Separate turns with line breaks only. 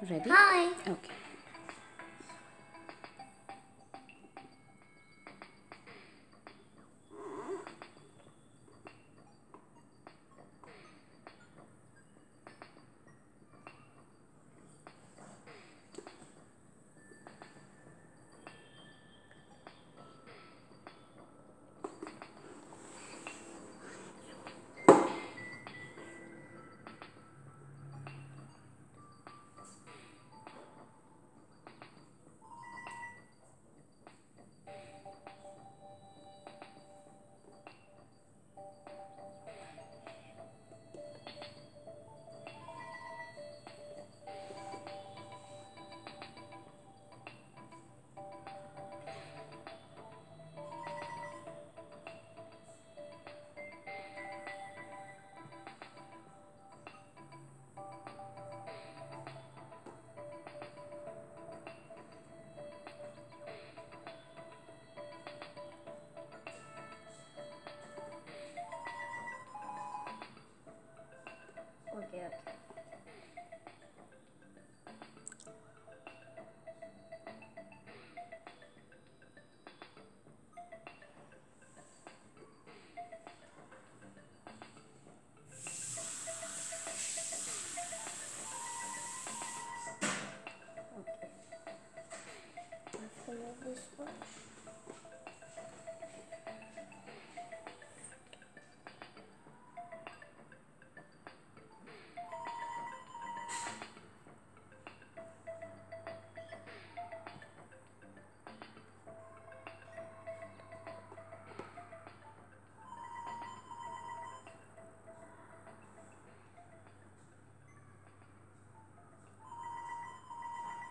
Ready?
Hi.
Okay.
Okay,